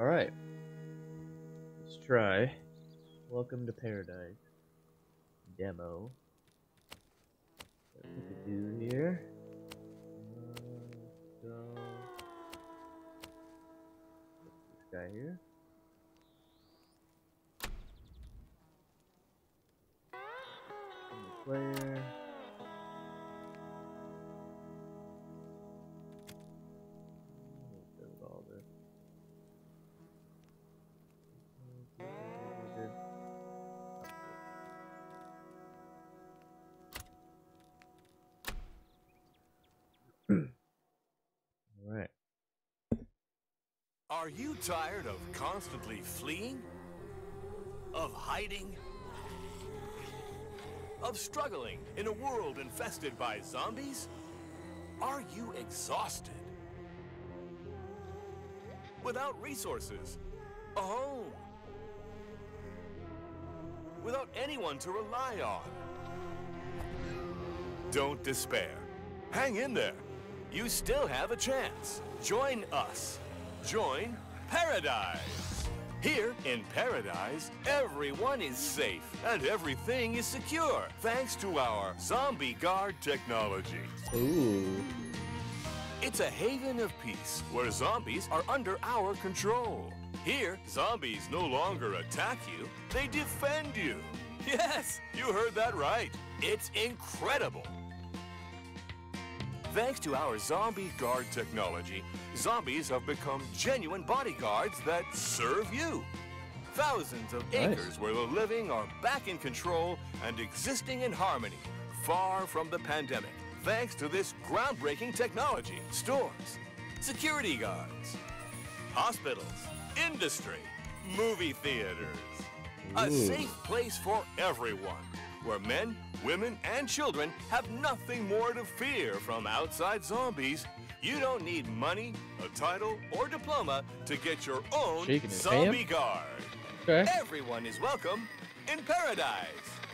Alright. Let's try. Welcome to Paradise. Demo. What we do here. Uh, so. This guy here. Player. Are you tired of constantly fleeing? Of hiding? Of struggling in a world infested by zombies? Are you exhausted? Without resources, a home, without anyone to rely on? Don't despair. Hang in there. You still have a chance. Join us. Join Paradise. Here in Paradise, everyone is safe and everything is secure thanks to our Zombie Guard technology. Ooh. It's a haven of peace where zombies are under our control. Here, zombies no longer attack you, they defend you. Yes, you heard that right. It's incredible. Thanks to our Zombie Guard technology, zombies have become genuine bodyguards that serve you. Thousands of Nice. acres where the living are back in control and existing in harmony, far from the pandemic, thanks to this groundbreaking technology. Stores, security guards, hospitals, industry, movie theaters. A safe place for everyone, where men, women, and children have nothing more to fear from outside zombies. You don't need money, a title, or diploma to get your own Shaking zombie guard. Okay. Everyone is welcome in paradise.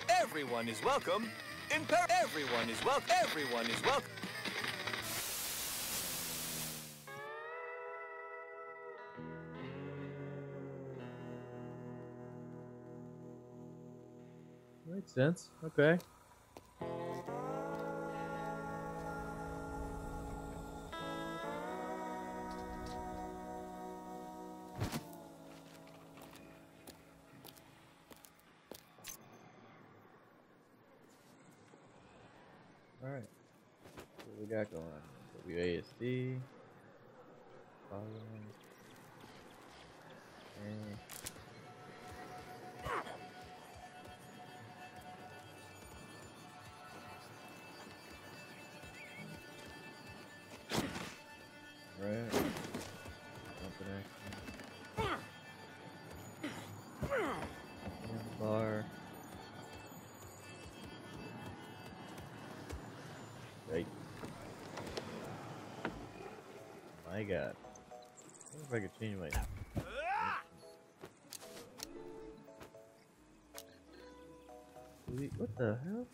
Everyone is welcome in paradise. Everyone is welcome. Everyone is welcome. Makes sense. Okay. Alright. What we got going on? WASD. Following. God. If I could change my. What the hell?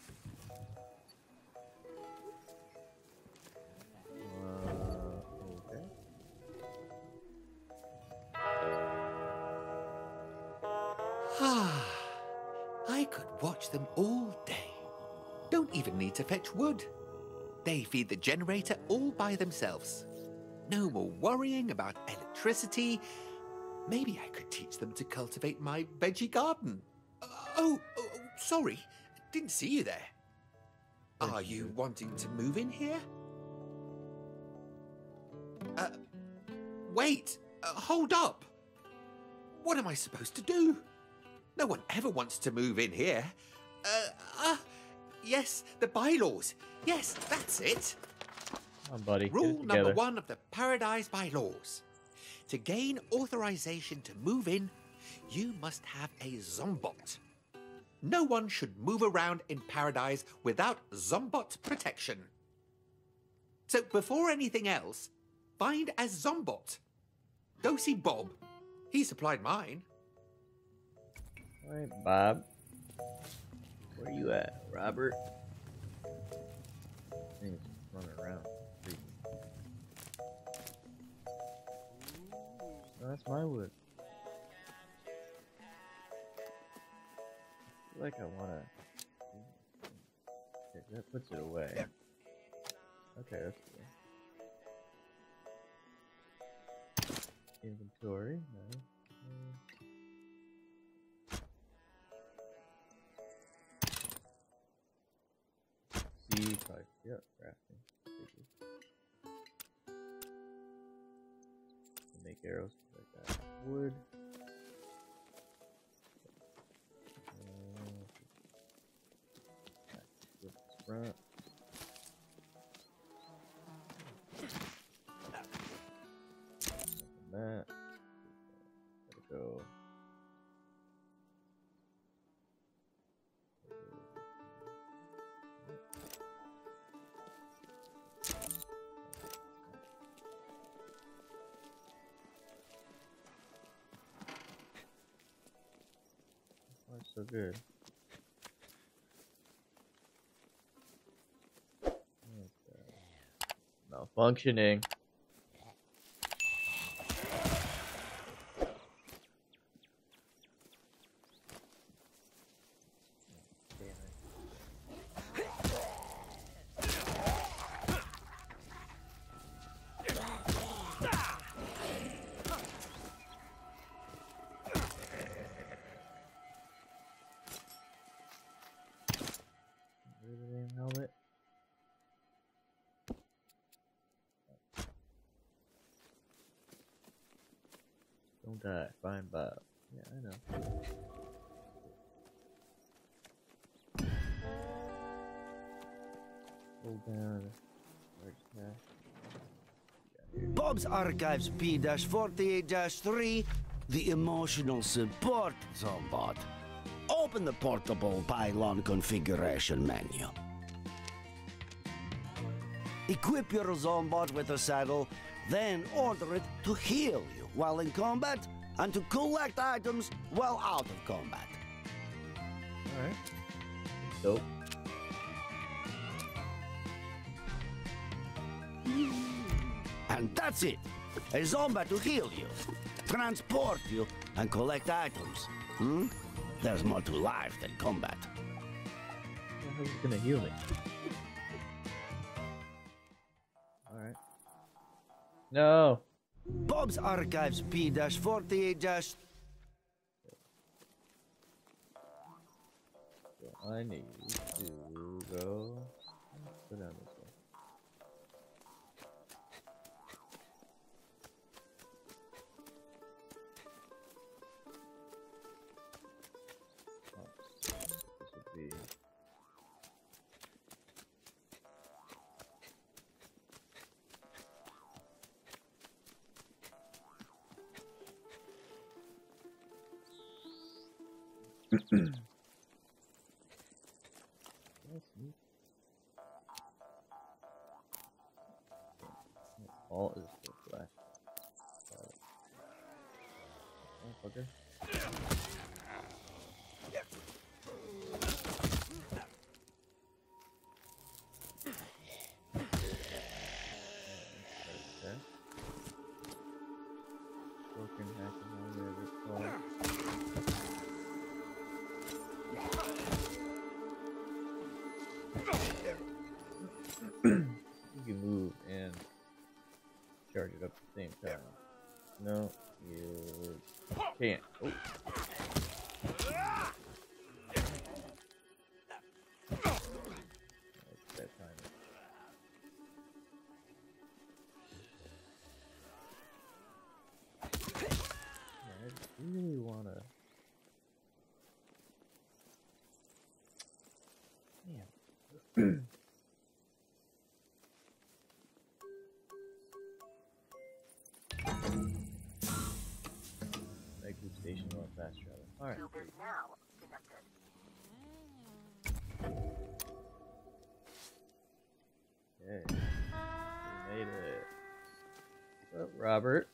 Uh. I could watch them all day. Don't even need to fetch wood. They feed the generator all by themselves. No more worrying about electricity. Maybe I could teach them to cultivate my veggie garden. Uh, oh, oh, sorry. Didn't see you there. Are you wanting to move in here? Uh, wait. Uh, hold up. What am I supposed to do? No one ever wants to move in here. Uh, uh, yes, the bylaws. Yes, that's it. On, buddy. Rule number one of the Paradise Bylaws. To gain authorization to move in, you must have a Zombot. No one should move around in Paradise without Zombot protection. So before anything else, find a Zombot. Go see Bob. He supplied mine. Alright, Bob. Where are you at, Robert? Thing's running around. That's my wood. like I wanna... Okay, that puts it away. Okay, that's cool. Inventory, no. C type, yep, crafting. Make arrows that. Wood. Uh, front. Good? Okay. Malfunctioning. Don't die. Bob. Yeah, I know. Hold down. Bob's Archives P-48-3, the emotional support Zombot. Open the portable pylon configuration menu. Equip your Zombot with a saddle, then order it to heal you while in combat and to collect items while out of combat. Alright. Dope. And that's it. A Zombot to heal you, transport you, and collect items. Hmm? There's more to life than combat. How's it gonna heal me? Alright. No! Bob's Archives P-48- I need to go. Same time. Uh, no, you can't. Oh. Make the station a lot fast travel. Alright. Okay. We made it. What's up, Robert?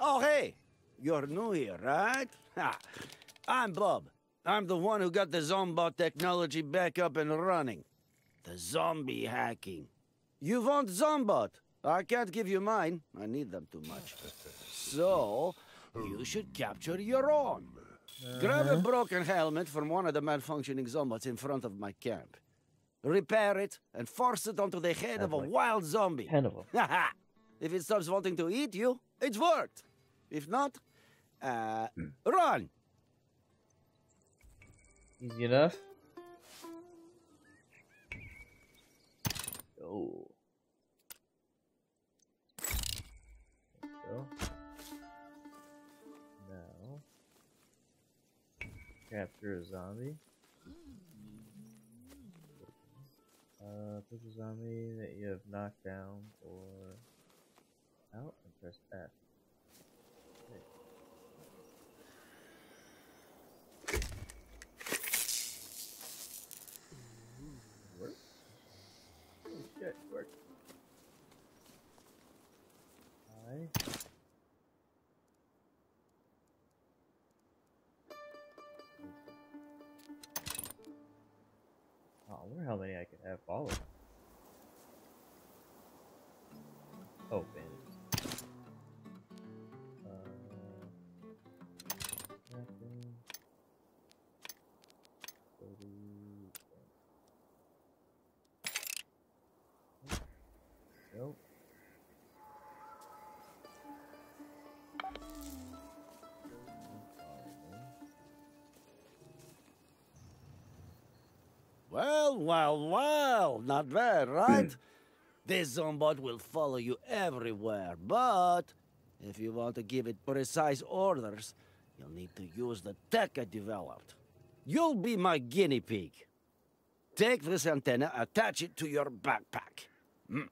Oh, hey! You're new here, right? Ha! I'm Bob. I'm the one who got the Zombot technology back up and running. The zombie hacking. You want Zombot? I can't give you mine. I need them too much. So, you should capture your own. Grab a broken helmet from one of the malfunctioning zombies in front of my camp. Repair it and force it onto the head of Have a wild zombie. Ten of them. Haha! if it stops wanting to eat you, it's worked. If not, uh, Hmm. run. Easy enough. Go. Go. Now, capture a zombie. Uh, push a zombie that you have knocked down or out and press F. Okay. Work? I. Follow. Oh. Thirty. Nope. Well, well, well. Not bad, right? this zombot will follow you everywhere, but if you want to give it precise orders, you'll need to use the tech I developed. You'll be my guinea pig. Take this antenna, attach it to your backpack. Mm.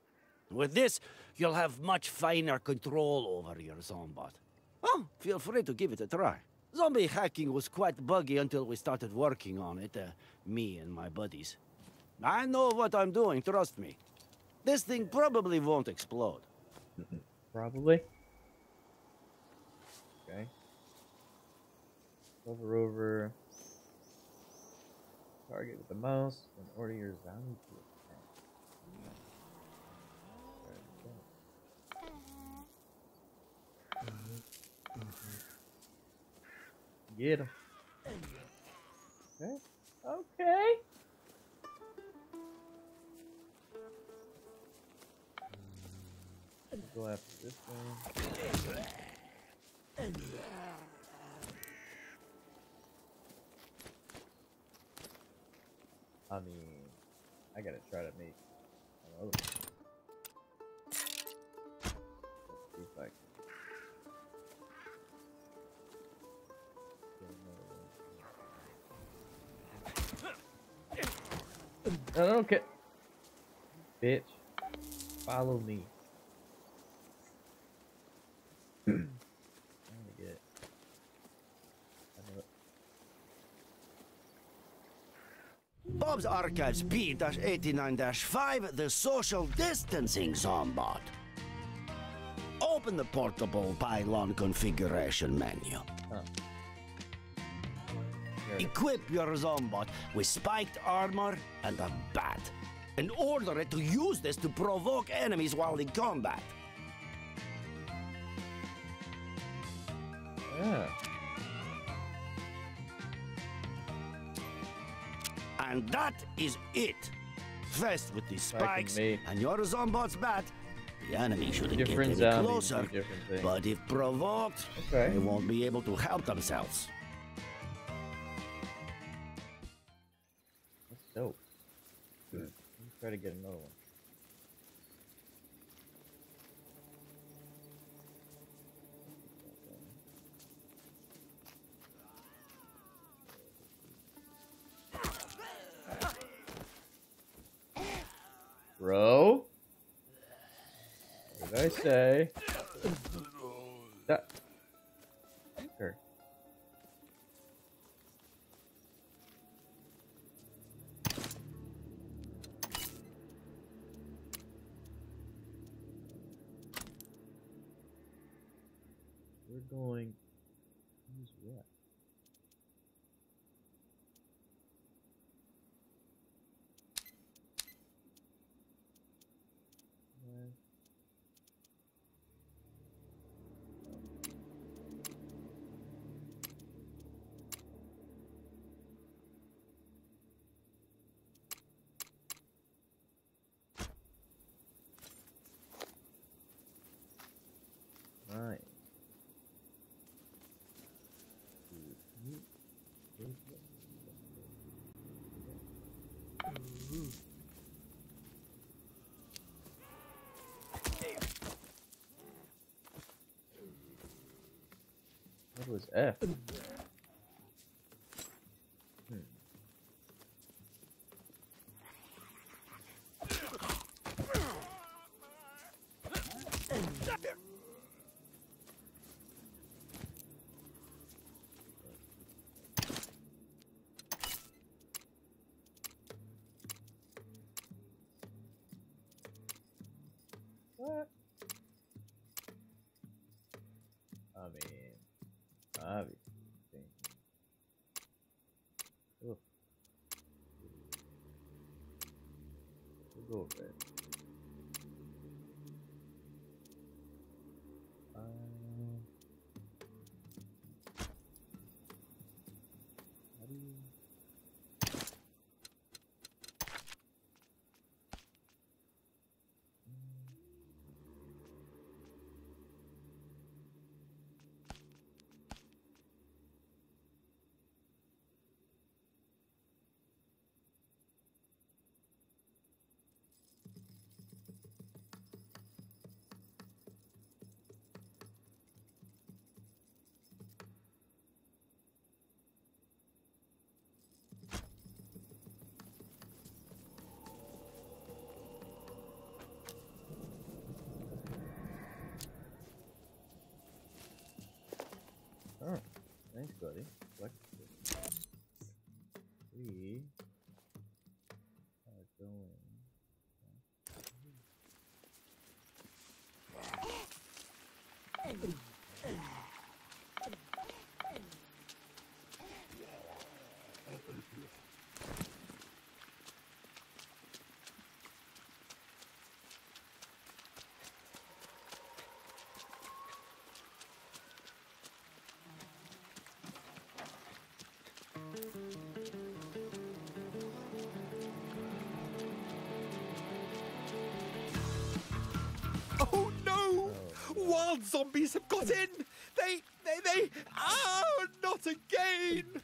With this, you'll have much finer control over your zombot. Oh, feel free to give it a try. Zombie hacking was quite buggy until we started working on it, uh, me and my buddies. I know what I'm doing, trust me. This thing probably won't explode. Probably. Okay. Hover over target with the mouse and order your zombie to attack. Get him. Okay. Okay. Go after this one. I mean, I gotta try to make another one. I don't care. Bitch. Follow me. I'm gonna get. I know it. Bob's Archives P-89-5, the social distancing zombot. Open the portable pylon configuration menu. Equip your zombot with spiked armor and a bat. And order it to use this to provoke enemies while in combat. Yeah. And that is it. First with the So I can spikes and your zombot's bat, the enemy shouldn't Different get any zombies closer. But if provoked, Okay. they won't be able to help themselves. That's dope. Let me try to get another one. Bro? What did I say? That. Sure. We're going. Use what? Uh, What was F? Hmm. Thanks, buddy. What? We Wild zombies have got in! They, they, they, oh, not again!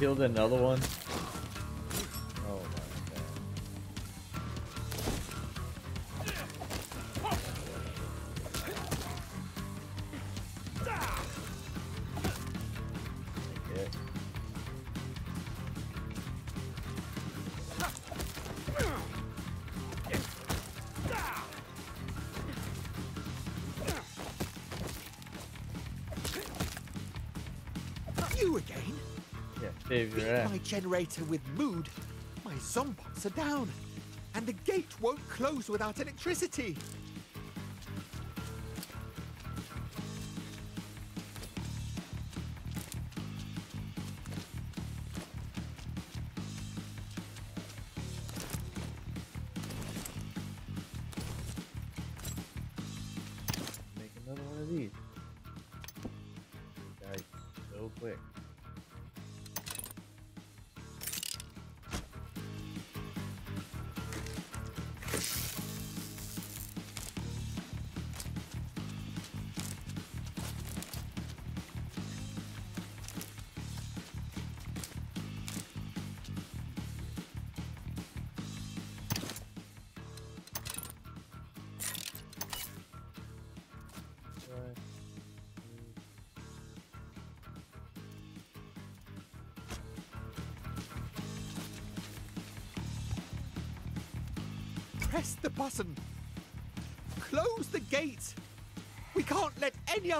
Killed another one. Beat ass. my generator with mood. My zombots are down. And the gate won't close without electricity.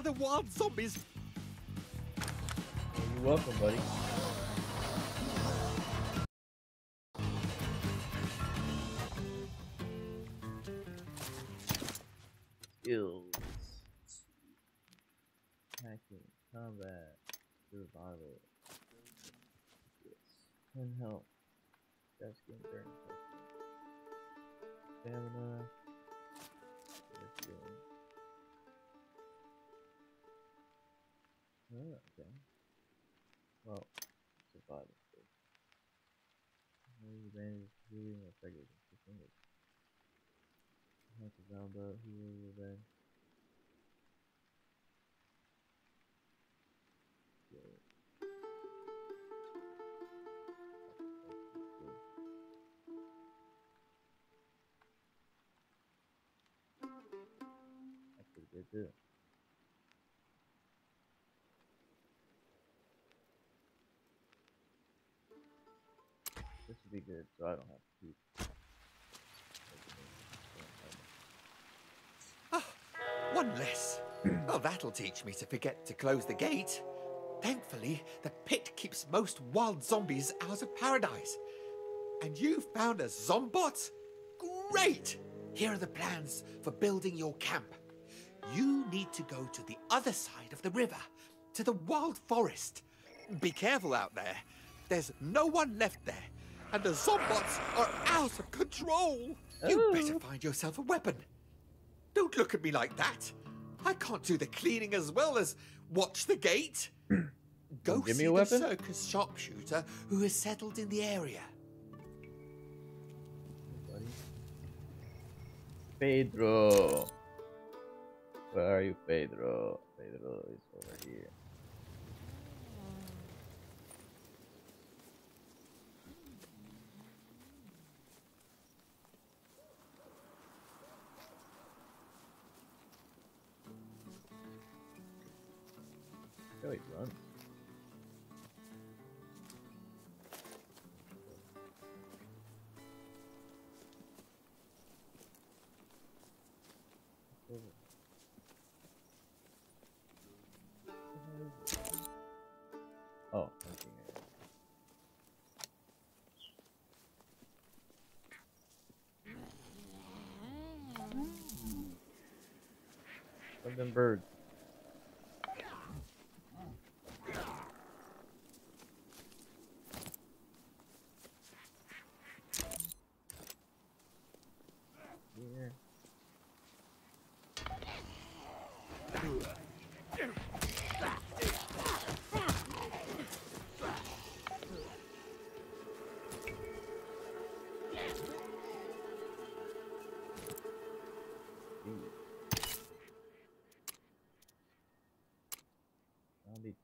Other wild zombies. You're welcome, buddy. One less. Hmm. Well, that'll teach me to forget to close the gate. Thankfully, the pit keeps most wild zombies out of paradise. And you found a zombot? Great! Here are the plans for building your camp. You need to go to the other side of the river, to the wild forest. Be careful out there. There's no one left there, and the zombots are out of control. You oh. better find yourself a weapon. Don't look at me like that. I can't do the cleaning as well as watch the gate. Hmm. Go Give see the circus sharpshooter who has settled in the area. Pedro. Where are you, Pedro? Pedro is over here. Runs. Over. Oh, birds.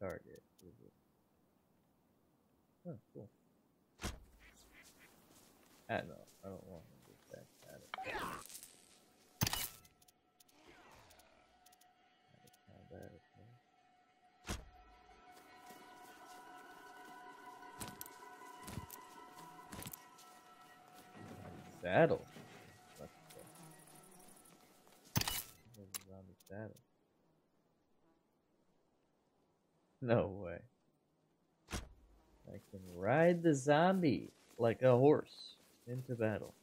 Target. Oh, cool. Ah, no, I don't want to get back at it. Saddle. No way. I can ride the zombie like a horse into battle.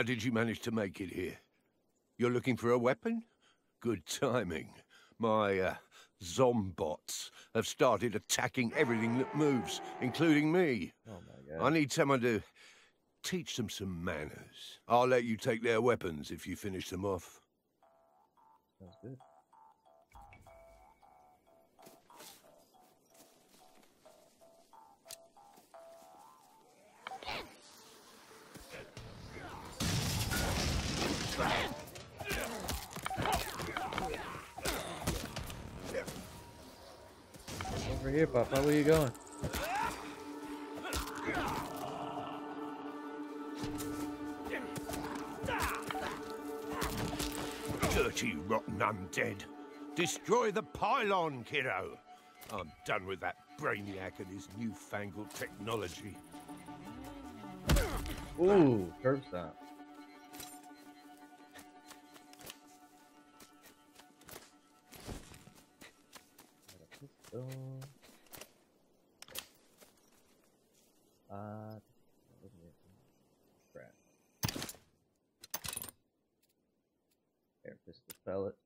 How did you manage to make it here? You're looking for a weapon? Good timing. My uh, zombots have started attacking everything that moves, including me. Oh my god. I need someone to teach them some manners. I'll let you take their weapons if you finish them off. Sounds good. Over here, Papa. Where you going? Dirty, rotten undead. Destroy the pylon, kiddo. I'm done with that brainiac and his newfangled technology. Ooh, curb stop. Got a pistol. Uh, crap. Air pistol pellet.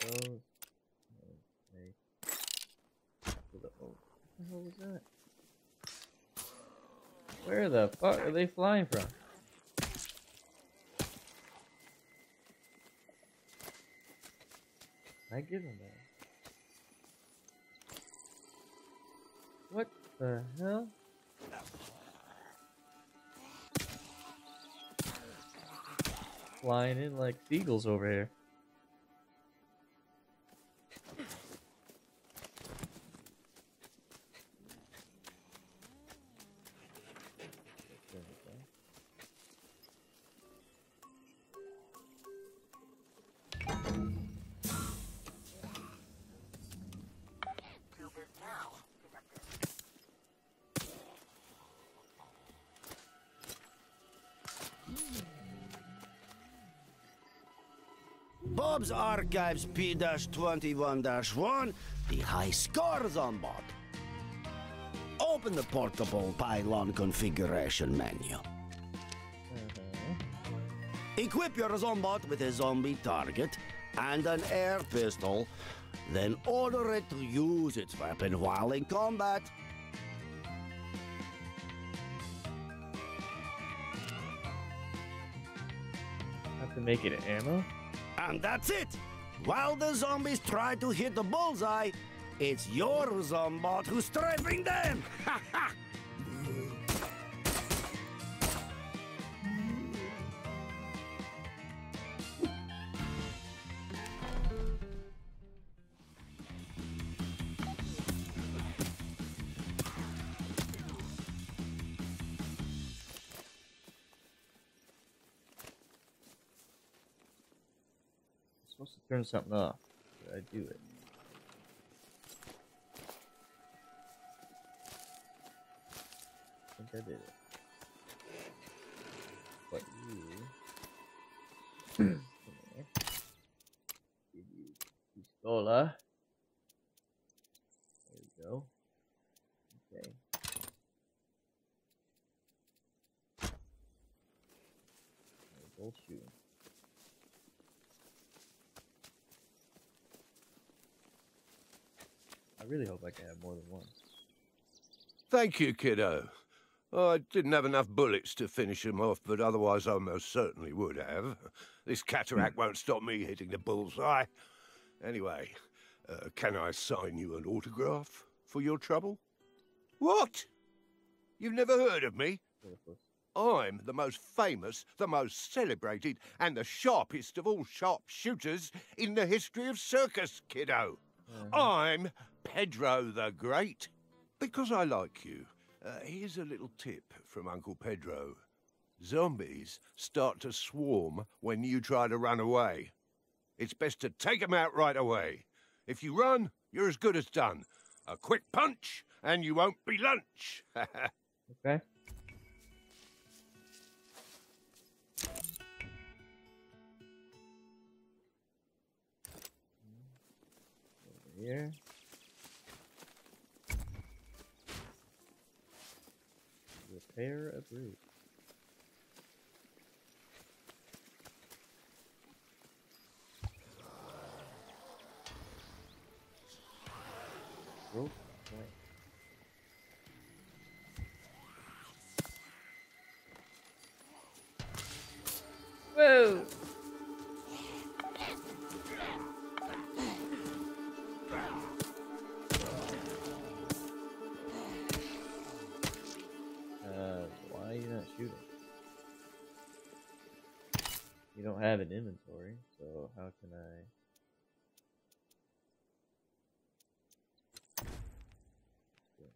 Those. Okay. What the hell was that? Where the fuck are they flying from? I give them that. What the hell? Flying in like seagulls over here. Bob's Archives P-21-1, the high scores on board. Open the portable pylon configuration menu. Mm-hmm. Equip your Zombot with a zombie target and an air pistol, then order it to use its weapon while in combat. Have to make it ammo? And that's it! While the zombies try to hit the bullseye, it's your Zombot who's strafing them! Ha ha! Supposed to turn something off. Did I do it? I think I did it. But you. Here. Give you pistola. There we go. Okay. Both shooting. Hope I have more than one. Thank you, kiddo. I didn't have enough bullets to finish him off, but otherwise I most certainly would have. This cataract won't stop me hitting the bullseye. Anyway, uh, can I sign you an autograph for your trouble? What? You've never heard of me? I'm the most famous, the most celebrated, and the sharpest of all sharpshooters in the history of circus, kiddo. I'm Pedro the Great. Because I like you, uh, here's a little tip from Uncle Pedro. Zombies start to swarm when you try to run away. It's best to take 'em out right away. If you run, you're as good as done. A quick punch, and you won't be lunch. Okay. Over Repair a bridge. Whoa! Don't have an inventory, so how can I? Okay.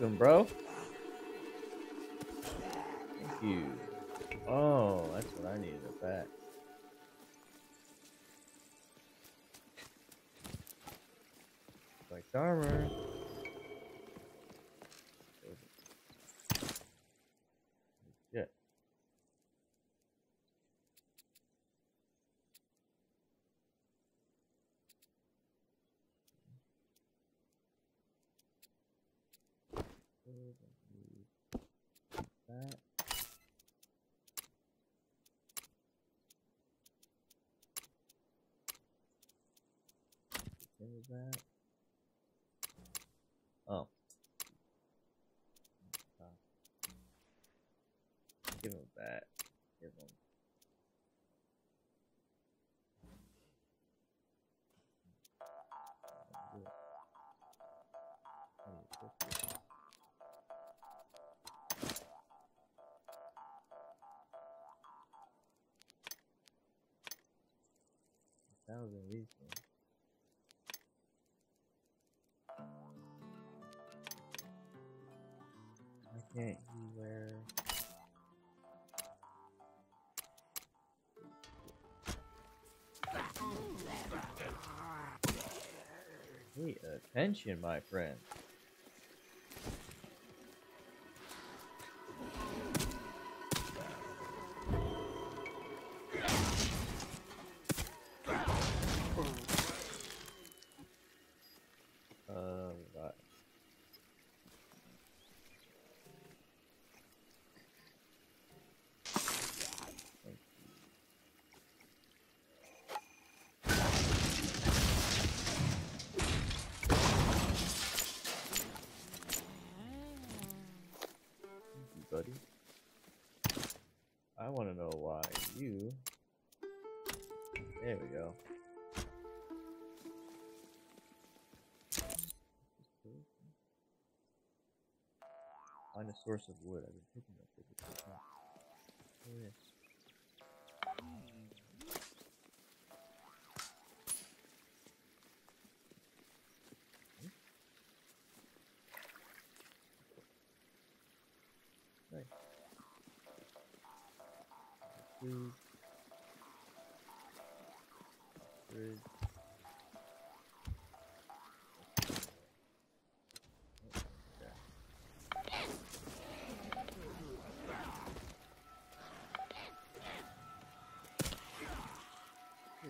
Him, bro. Thank you. Oh, that's what I needed a bat. Like armor. Yeah. That. What that? Reasons. Why can't? Pay attention, my friend. Find a source of wood. I've been picking up wood. Oh, yes. Nice. Food. Fridge. Oh, okay.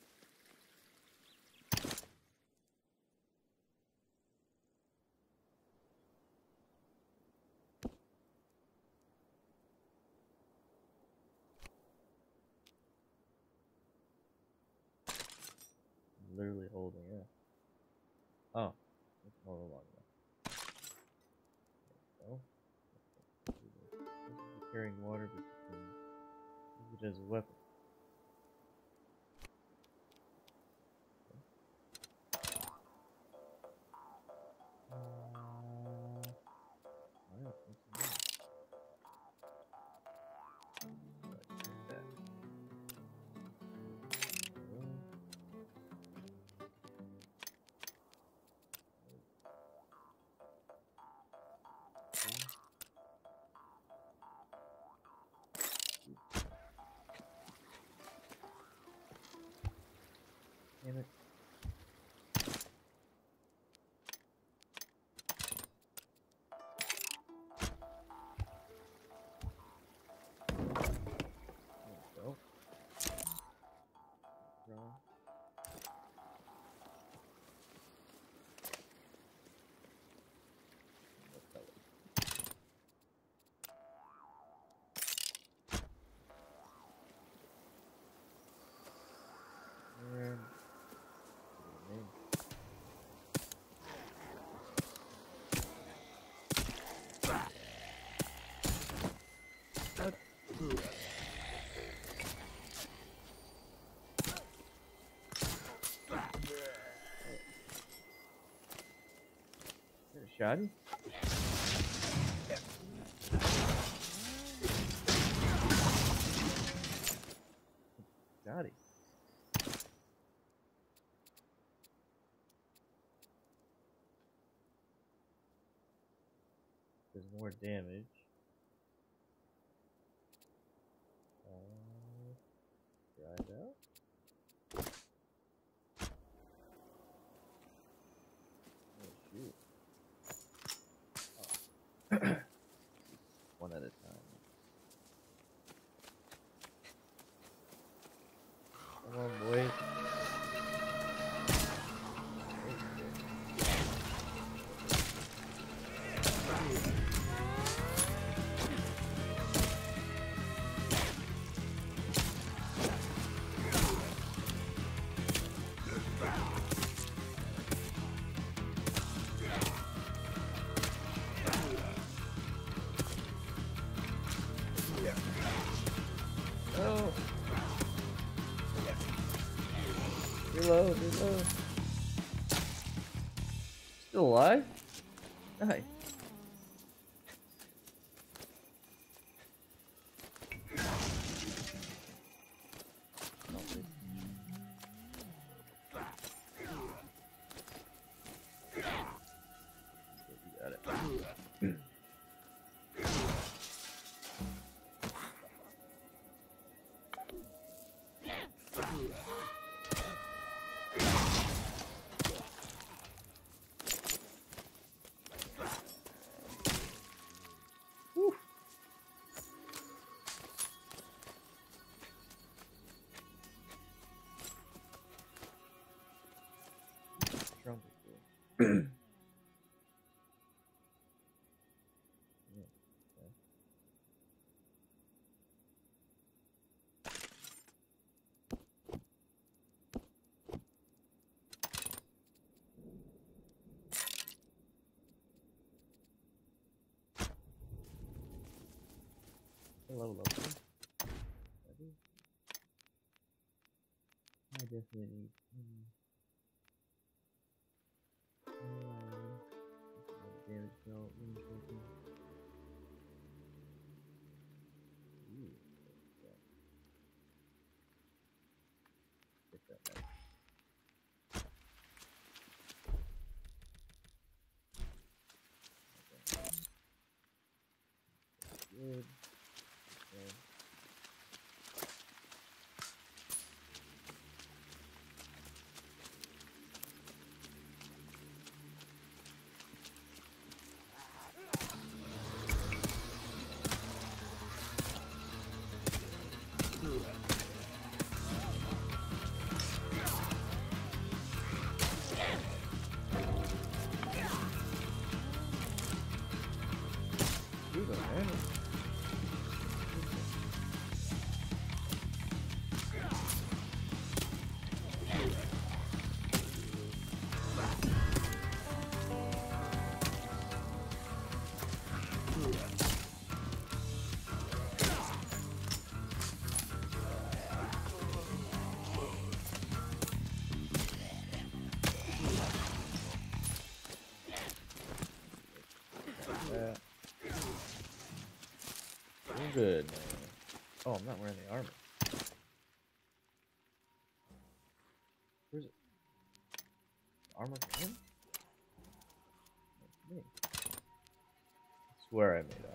a weapon. Shoddy? Shoddy. Does more damage. Reload, reload. Still alive? Nice. Hello, lovely. Ready? I definitely need. Um, range good. Oh, I'm not wearing the armor. Where's it? Armor for him? That's me. I swear I made armor.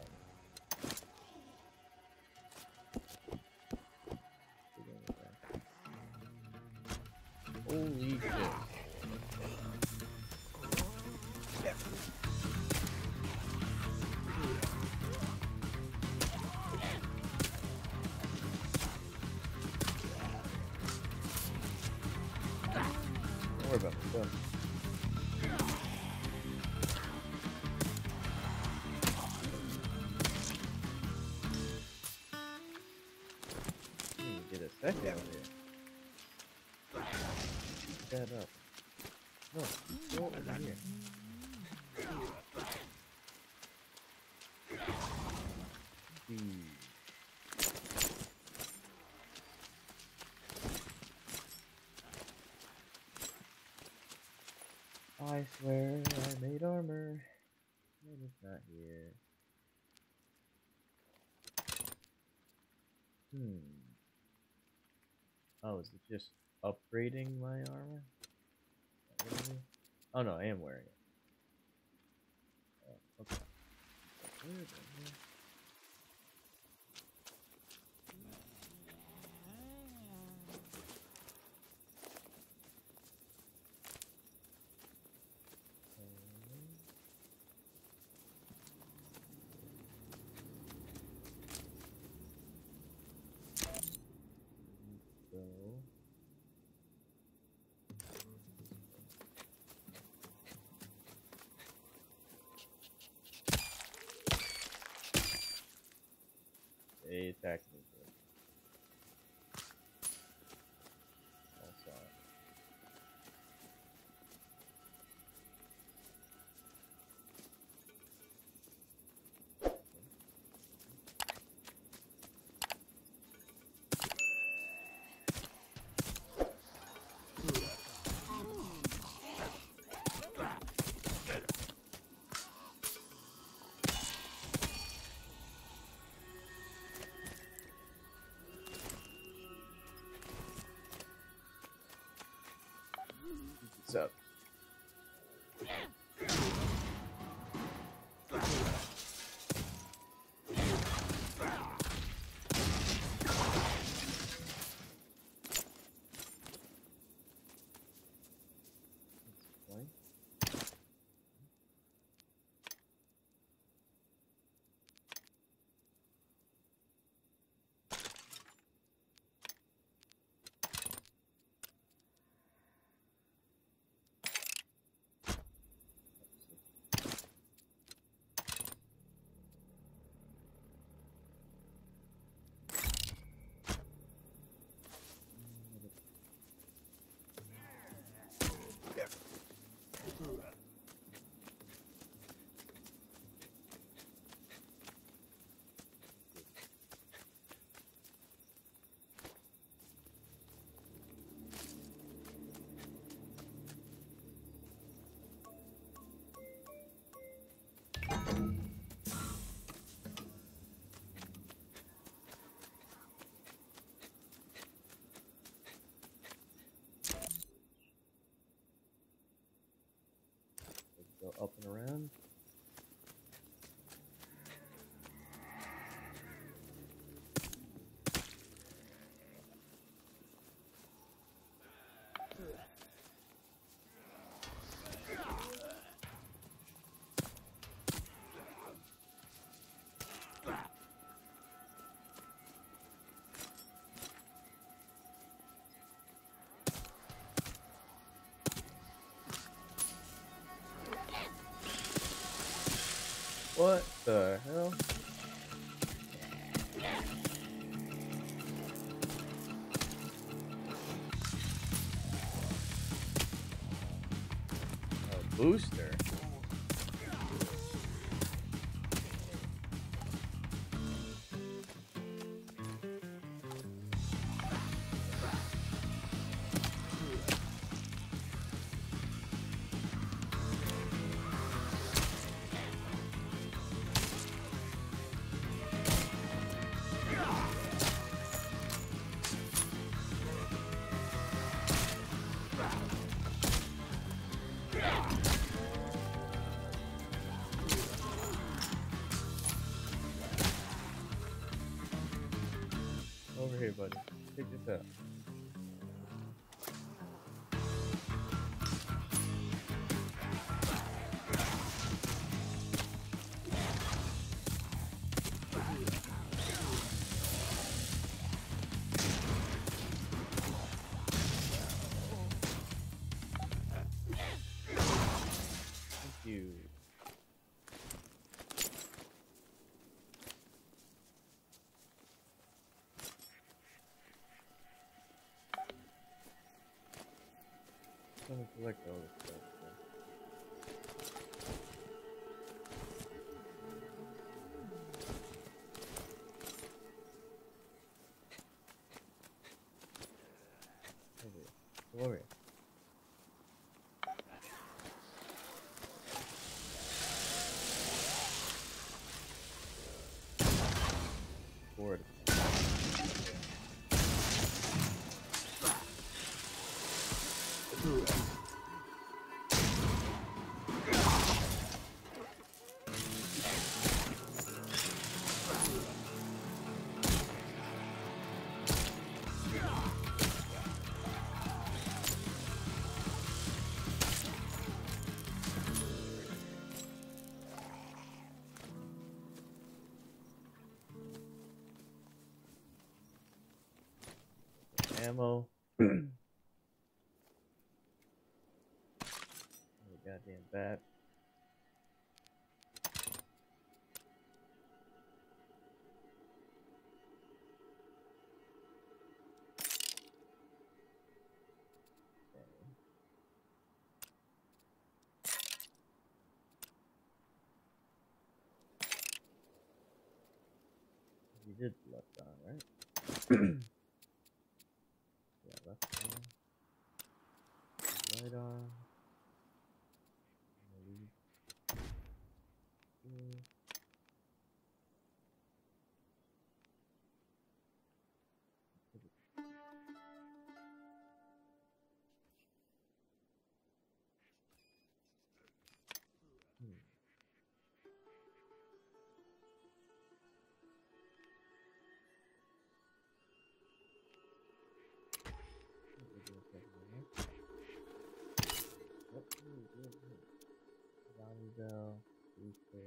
I swear I made armor. And it's not here. Hmm. Oh, is it just upgrading my armor? Oh no, I am wearing it. Oh, okay. What's up and around. What the hell? Me collect all this stuff. Come here. Ammo. oh, goddamn bat. You did left on, right? Booster.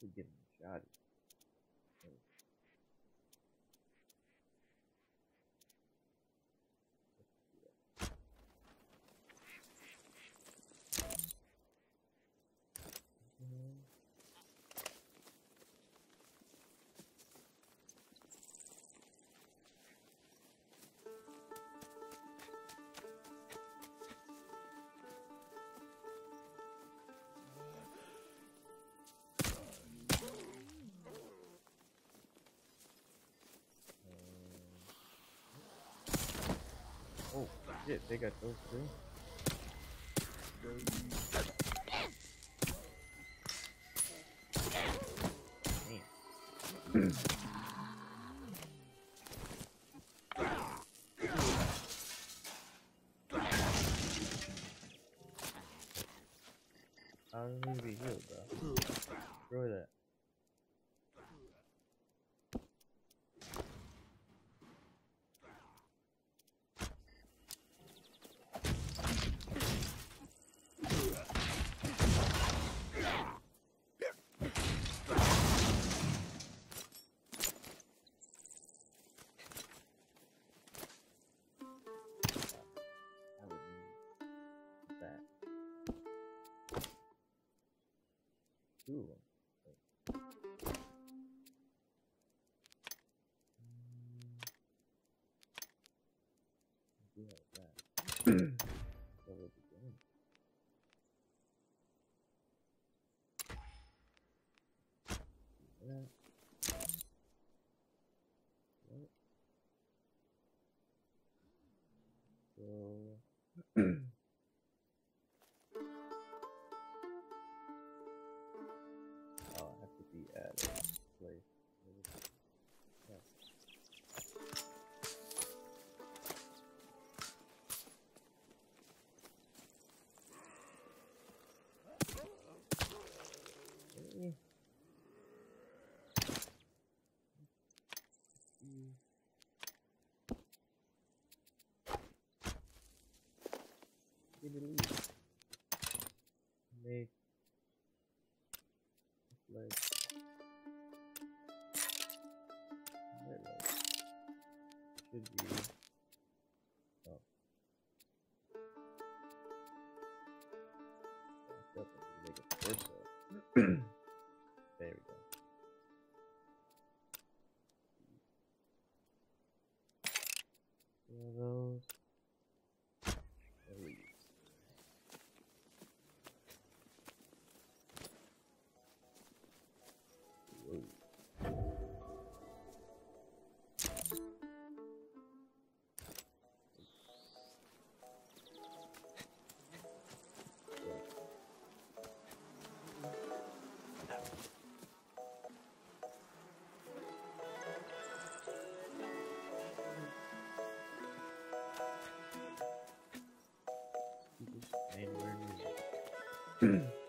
We get shot. Shit, they got those too. Damn. I don't need to be Two of them. So Make like like should be oh. Definitely make it mm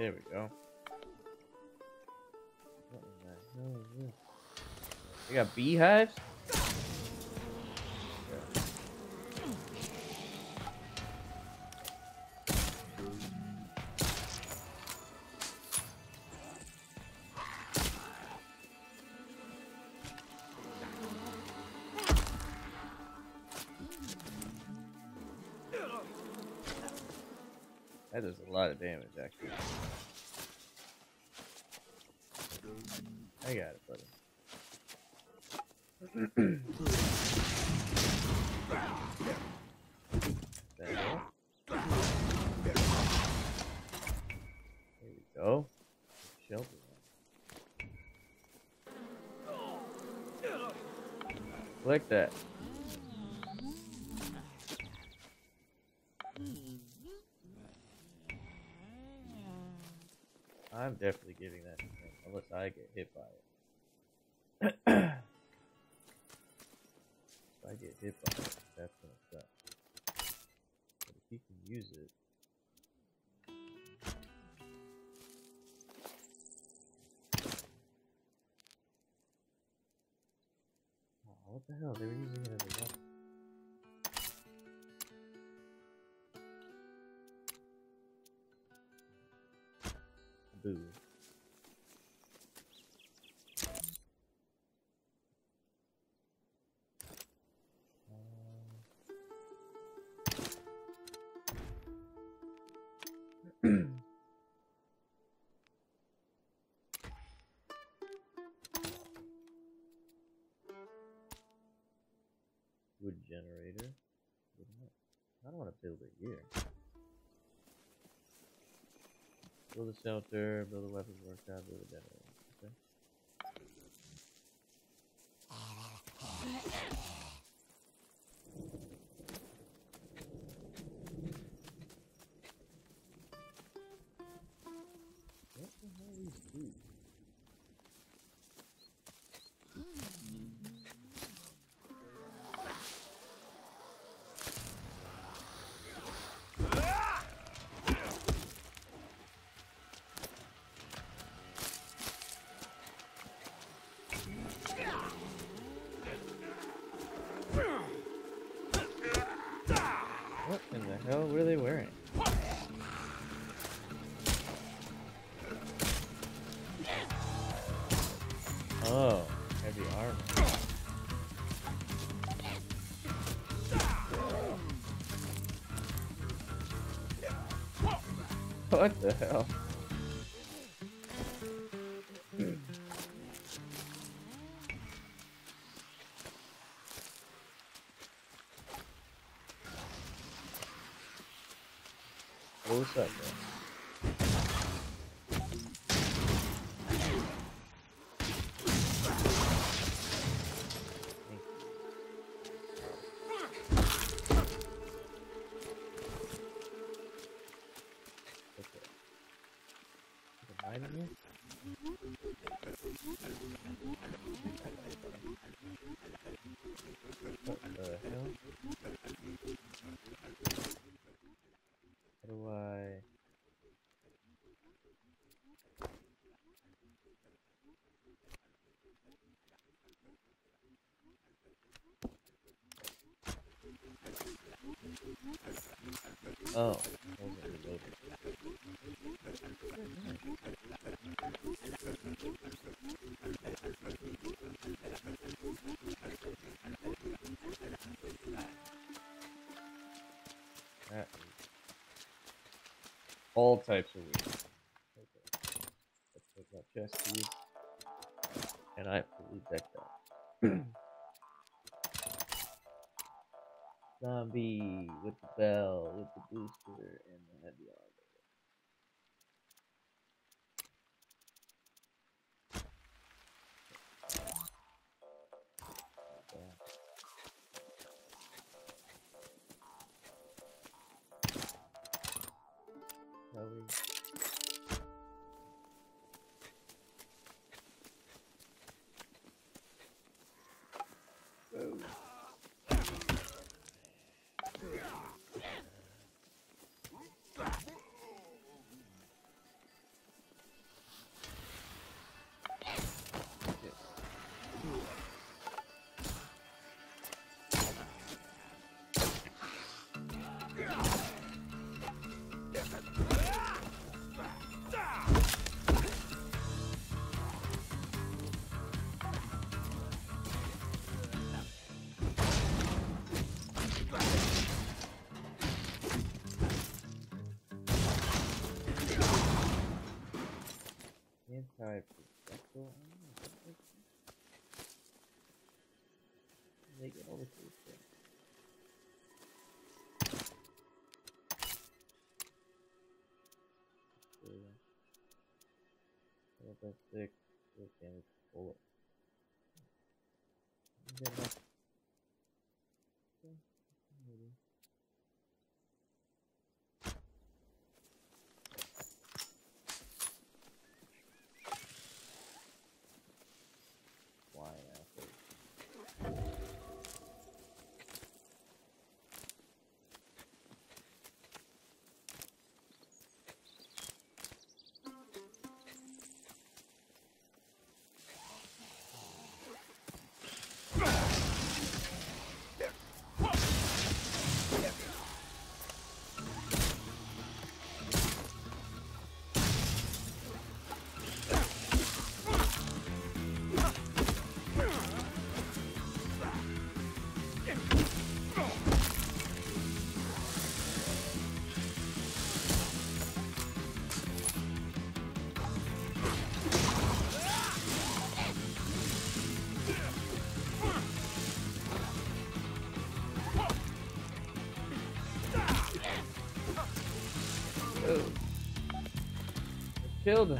There we go. They got beehives? That does a lot of damage, actually. I got it, buddy. There we go. There we go. Shelter. Like that. I'm definitely giving that unless I get hit by it. if I get hit by it, that's gonna suck. But if he can use it. What the hell? They were using it as a weapon. Boo. Generator. I- I don't want to build it here. Build a shelter, build a weapons workshop, build a generator. What the hell? Oh. That all types of weed. Okay. Let's take chest. And I fully decked out. With the bell, with the booster, and the heavy armor. take it over to the thing. That's six damage. conteúdo.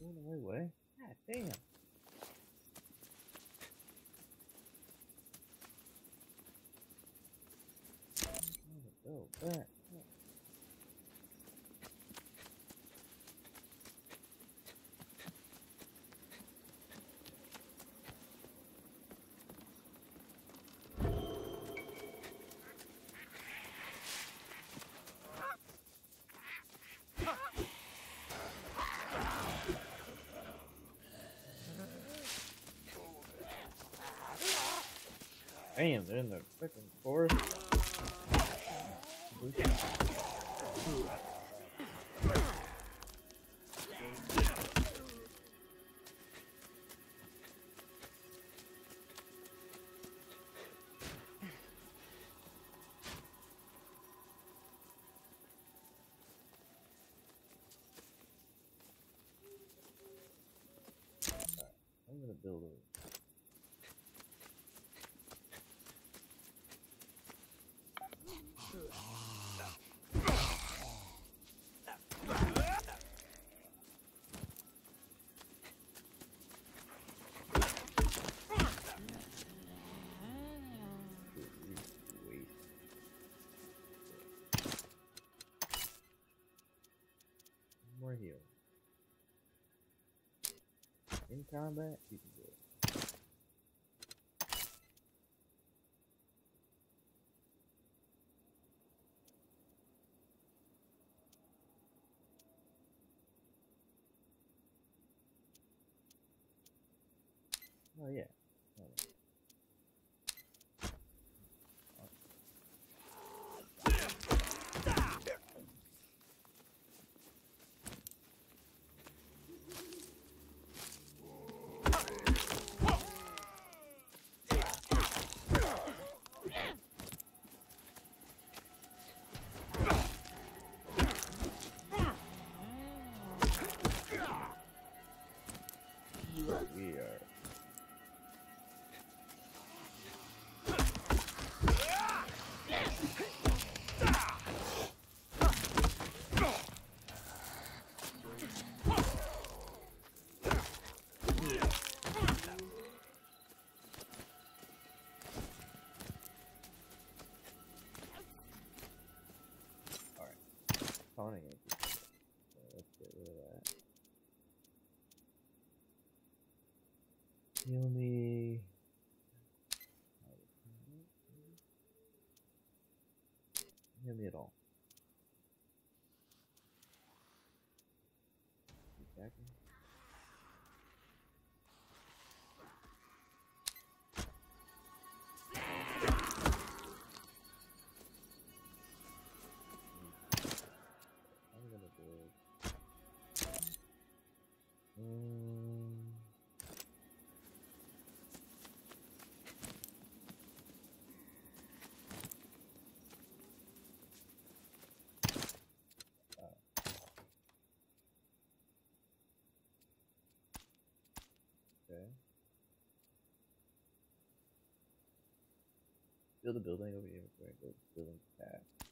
Going the right way? God damn. Oh, back. Damn, they're in the freaking forest. I'm gonna build a In combat, you can We are. Build a building over here I go building tab.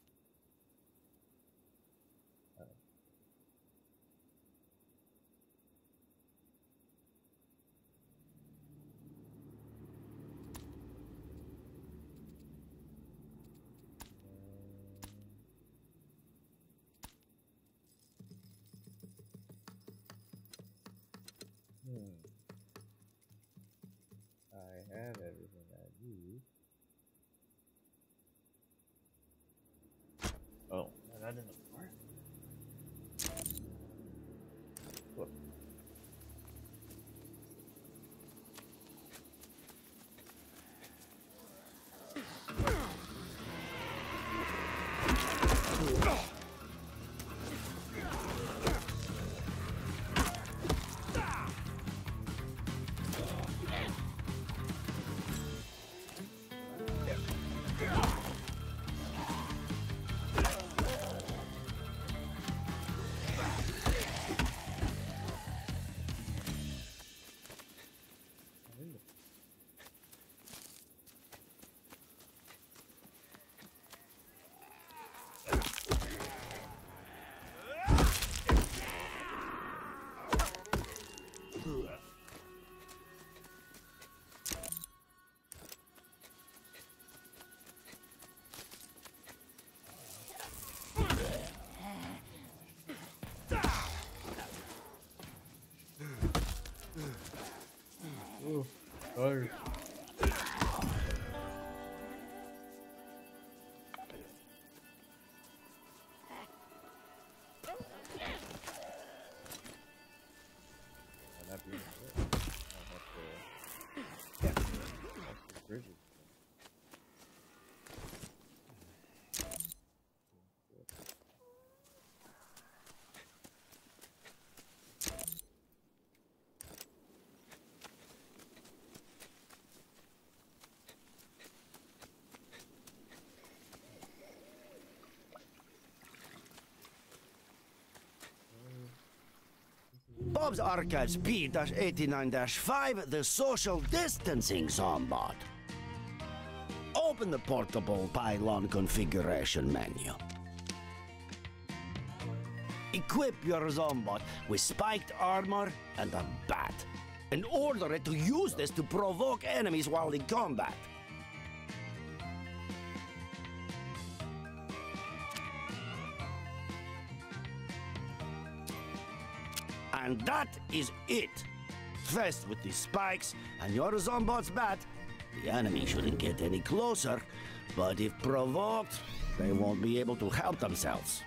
Or Bob's Archives P-89-5, the social distancing Zombot. Open the portable pylon configuration menu. Equip your Zombot with spiked armor and a bat, and order it to use this to provoke enemies while in combat. And that is it. First with the spikes and your Zombot's bat, the enemy shouldn't get any closer, but if provoked, they won't be able to help themselves.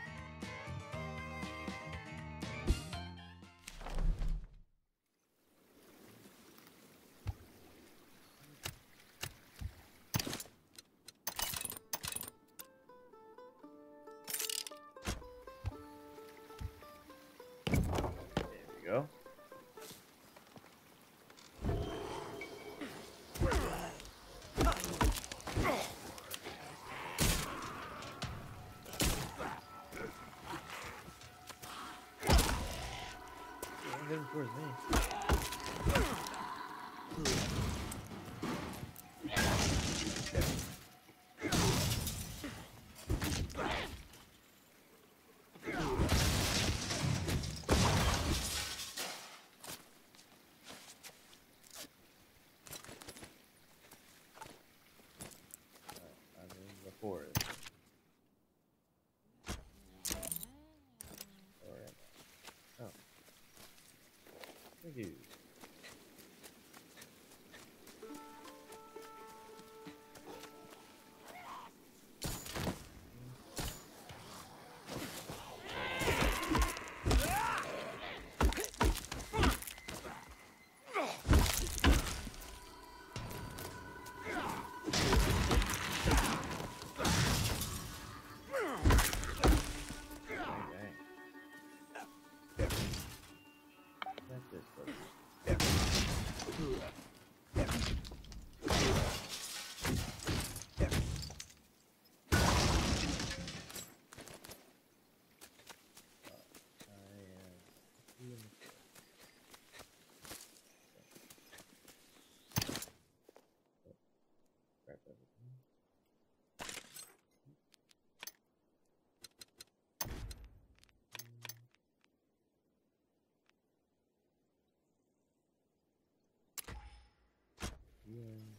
Yeah.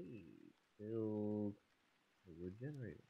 Please build a generator.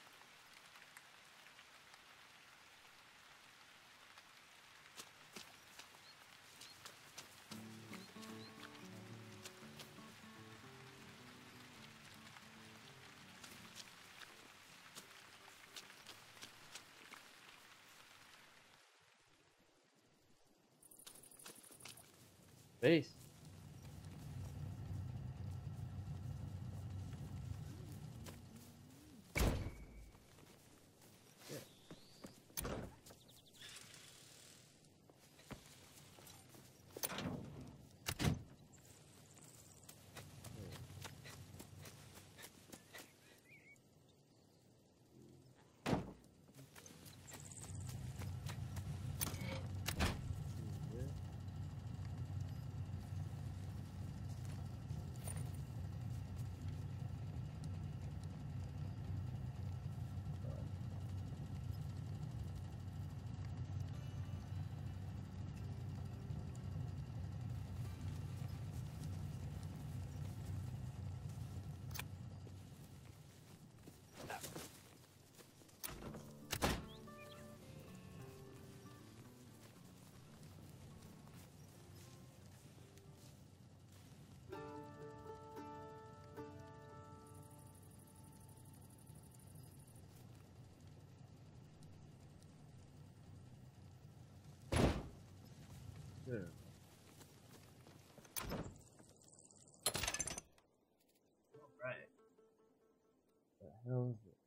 hell is it?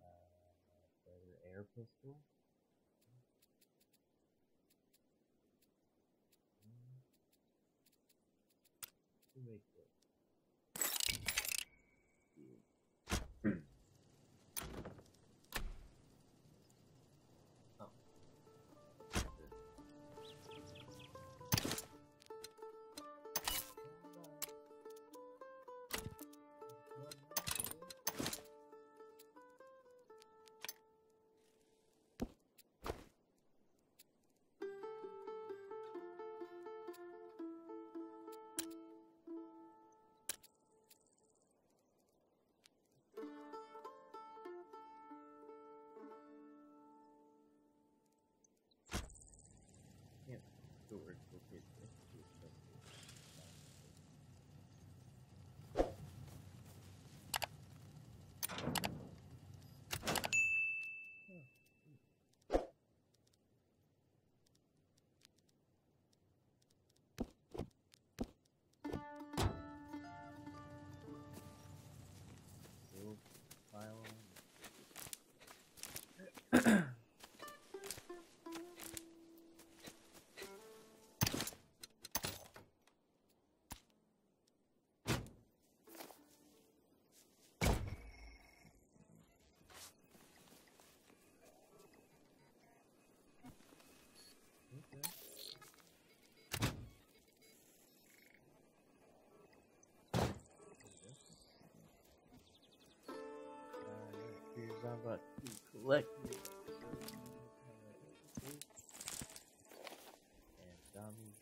Uh, air pistol. Mm. Who makes Добрый, добрый. I'm about to collect it. And zombie.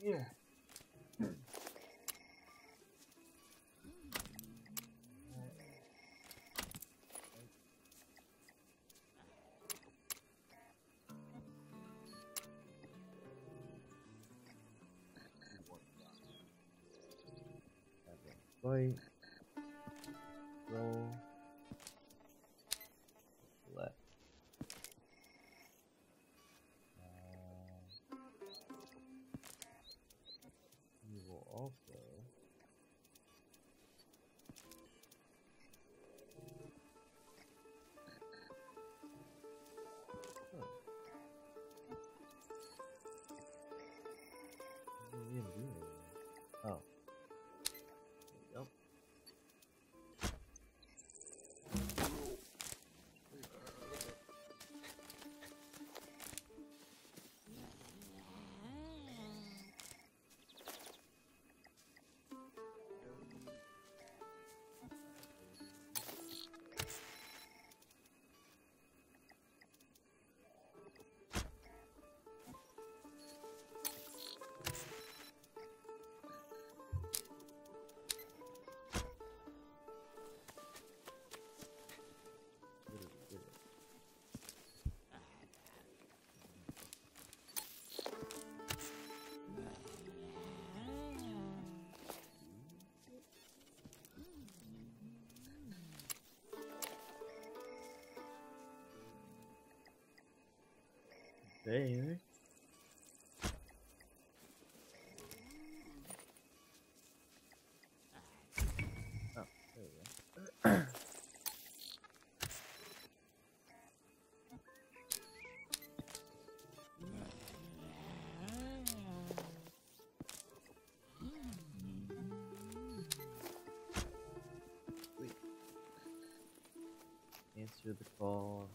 Yeah. Fight. Roll. Left. Uh, you will also. Huh. Baby. Oh, there we go. Answer the call.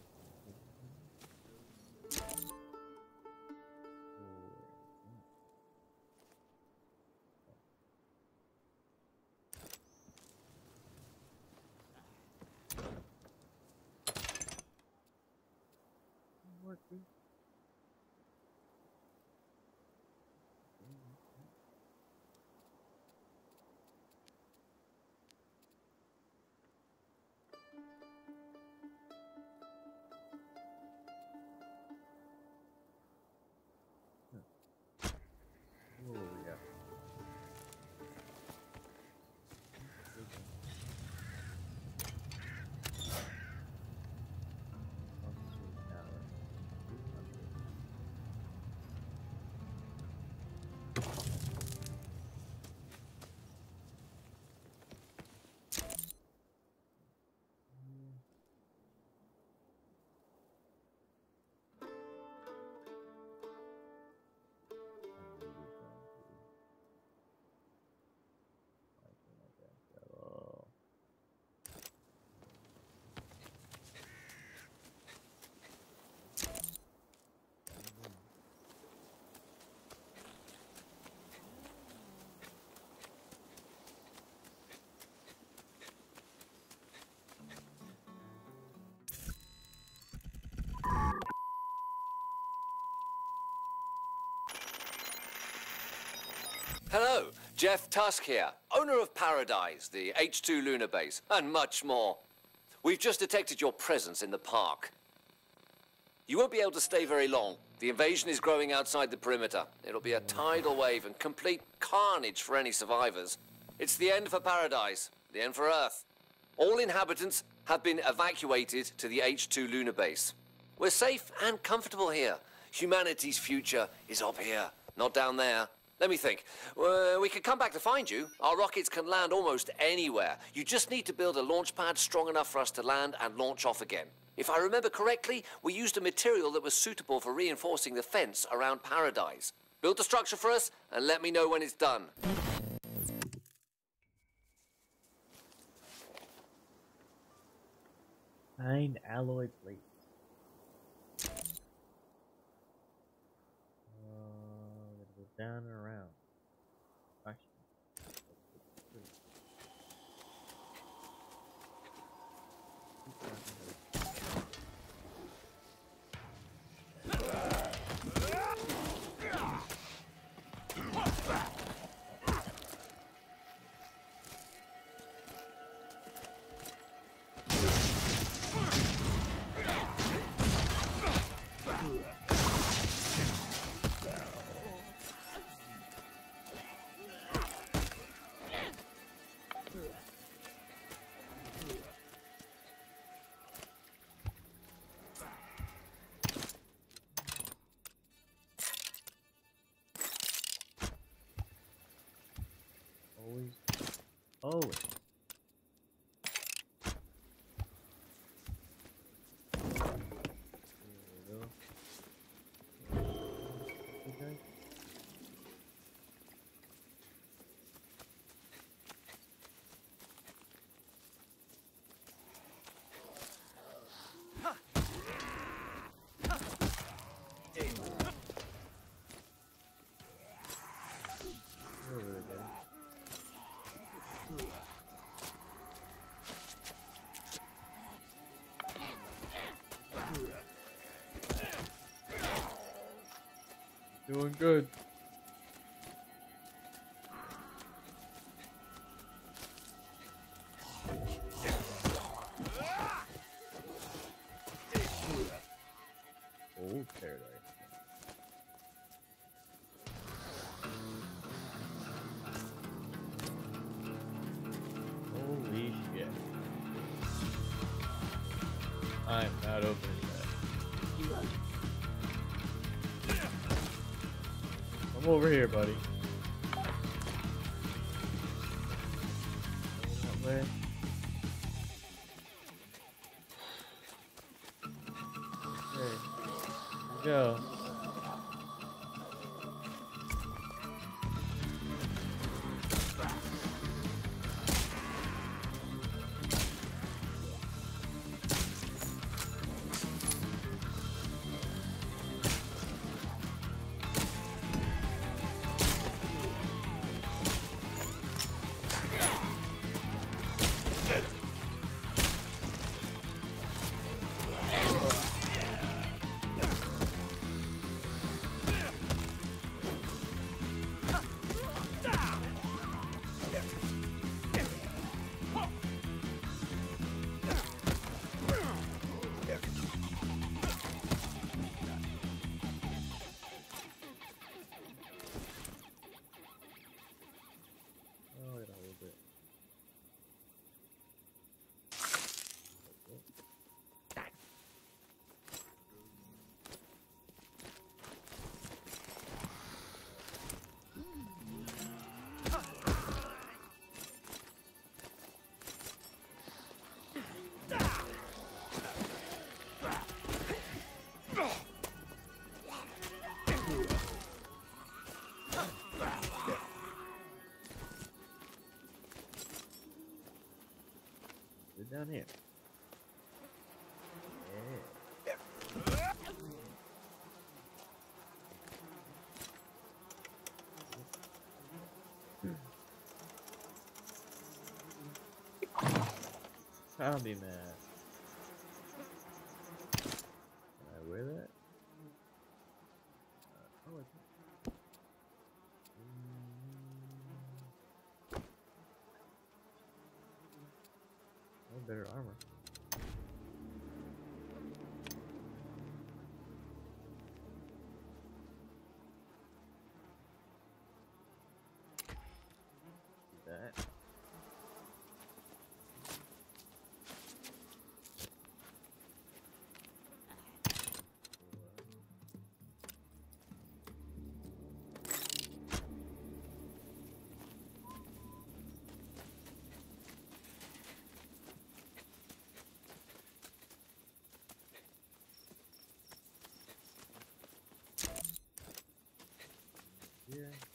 Hello, Jeff Tusk here, owner of Paradise, the H2 lunar base, and much more. We've just detected your presence in the park. You won't be able to stay very long. The invasion is growing outside the perimeter. It'll be a tidal wave and complete carnage for any survivors. It's the end for Paradise, the end for Earth. All inhabitants have been evacuated to the H2 lunar base. We're safe and comfortable here. Humanity's future is up here, not down there. Let me think. Uh, we could come back to find you. Our rockets can land almost anywhere. You just need to build a launch pad strong enough for us to land and launch off again. If I remember correctly, we used a material that was suitable for reinforcing the fence around Paradise. Build the structure for us and let me know when it's done. Nine alloy plates. Down and around. Oh, Doing good. Yeah. down here. Yeah. Zombie man. Yeah.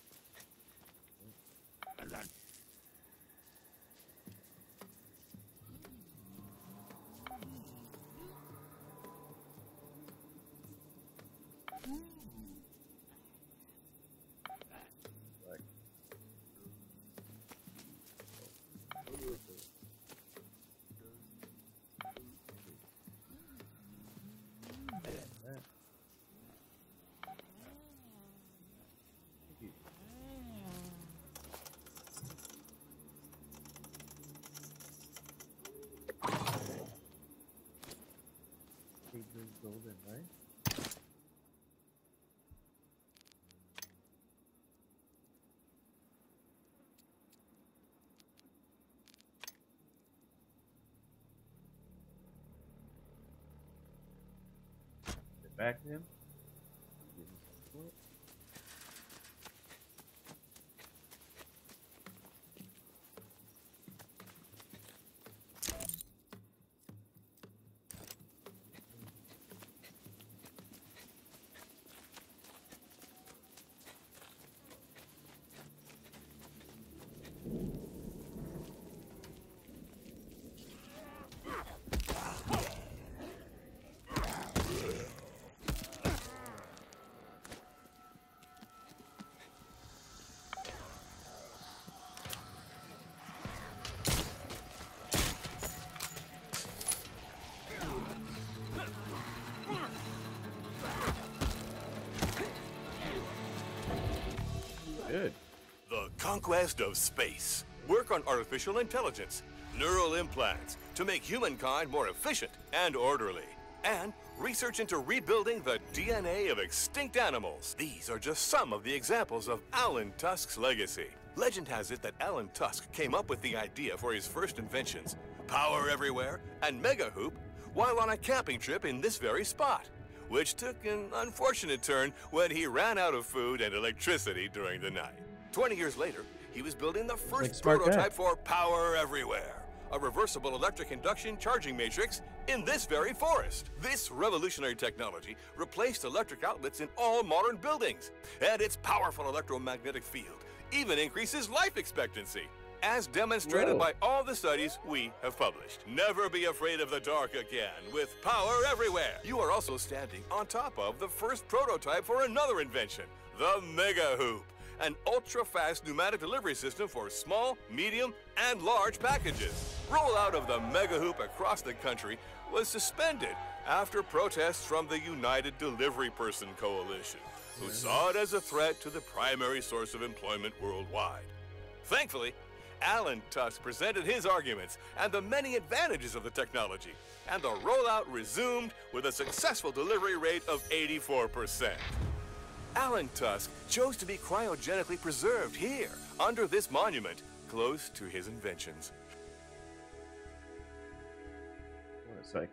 golden, right? Back him. Conquest of space, work on artificial intelligence, neural implants to make humankind more efficient and orderly, and research into rebuilding the DNA of extinct animals. These are just some of the examples of Alan Tusk's legacy. Legend has it that Alan Tusk came up with the idea for his first inventions, Power Everywhere and Mega Hoop, while on a camping trip in this very spot, which took an unfortunate turn when he ran out of food and electricity during the night. 20 years later, he was building the first guy. prototype for Power Everywhere, a reversible electric induction charging matrix in this very forest. This revolutionary technology replaced electric outlets in all modern buildings, and its powerful electromagnetic field even increases life expectancy. As demonstrated Whoa. by all the studies we have published. Never be afraid of the dark again with power everywhere. You are also standing on top of the first prototype for another invention, the Mega Hoop, an ultra-fast pneumatic delivery system for small, medium, and large packages. Rollout of the Mega Hoop across the country was suspended after protests from the United Delivery Person Coalition, who saw it as a threat to the primary source of employment worldwide. Thankfully, Alan Tusk presented his arguments and the many advantages of the technology, and the rollout resumed with a successful delivery rate of 84%. Alan Tusk chose to be cryogenically preserved here, under this monument, close to his inventions. What a second.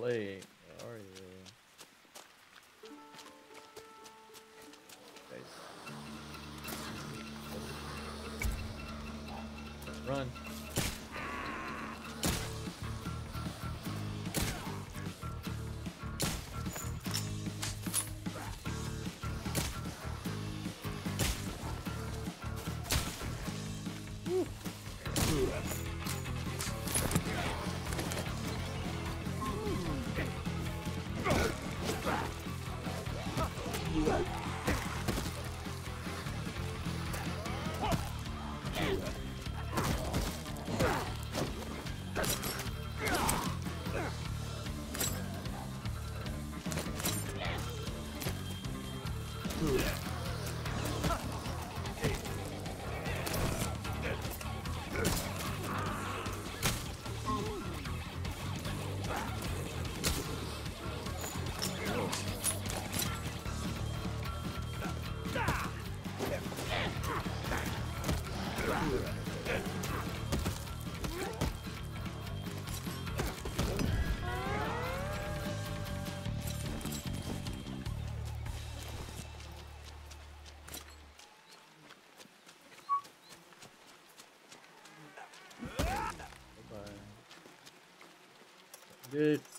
Go Good.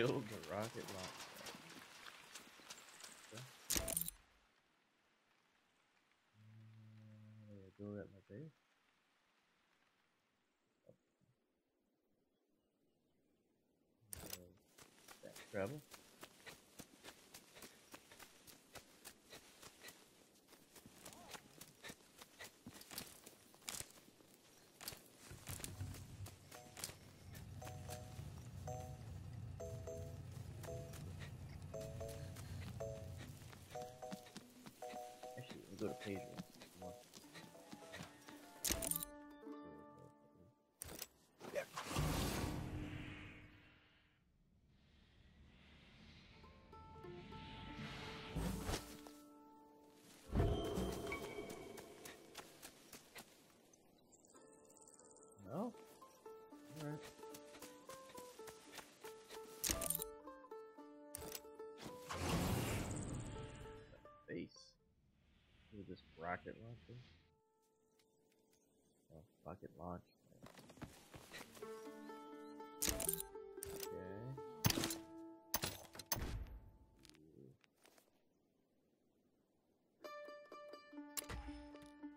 Killed the rocket launcher. Go to page rocket launcher. Oh, launch. Okay.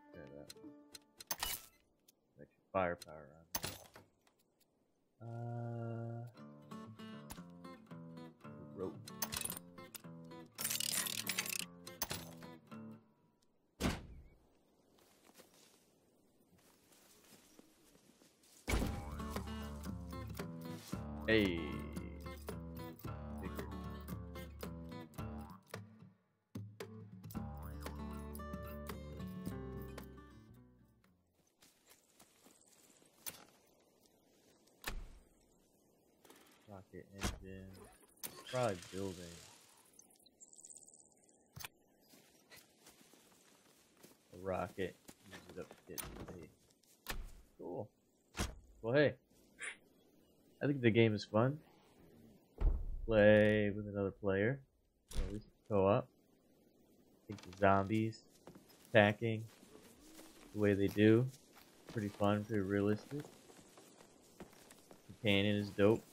Okay, that one. Extra firepower Hey. Rocket engine. Probably building. A rocket. Use it up to get to the Cool. Well, hey. I think the game is fun. Play with another player. Or at least think the zombies attacking the way they do. Pretty fun, pretty realistic. The companion is dope.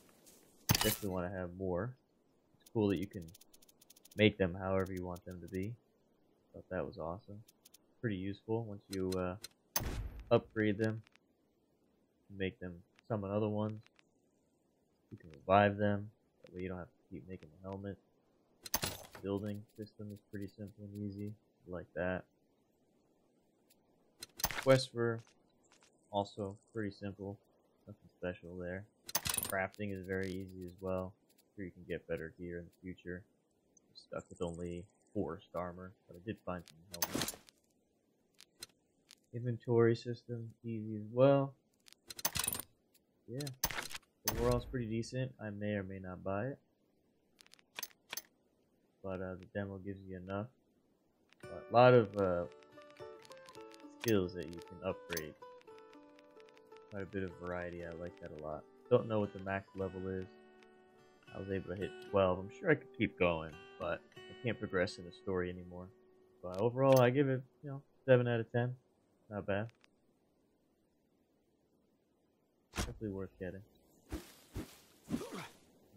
Definitely want to have more. It's cool that you can make them however you want them to be. Thought that was awesome. Pretty useful once you uh, upgrade them. Make them summon other ones. You can revive them. That way you don't have to keep making the helmet. Building system is pretty simple and easy. Like that. Questver, also pretty simple. Nothing special there. Crafting is very easy as well. Sure you can get better gear in the future. Stuck with only forest armor, but I did find some helmets. Inventory system, easy as well. Yeah. It's pretty decent. I may or may not buy it. But uh, the demo gives you enough. A lot of uh, skills that you can upgrade. Quite a bit of variety. I like that a lot. Don't know what the max level is. I was able to hit 12. I'm sure I could keep going, but I can't progress in the story anymore. But overall, I give it, you know, 7 out of 10. Not bad. Definitely worth getting.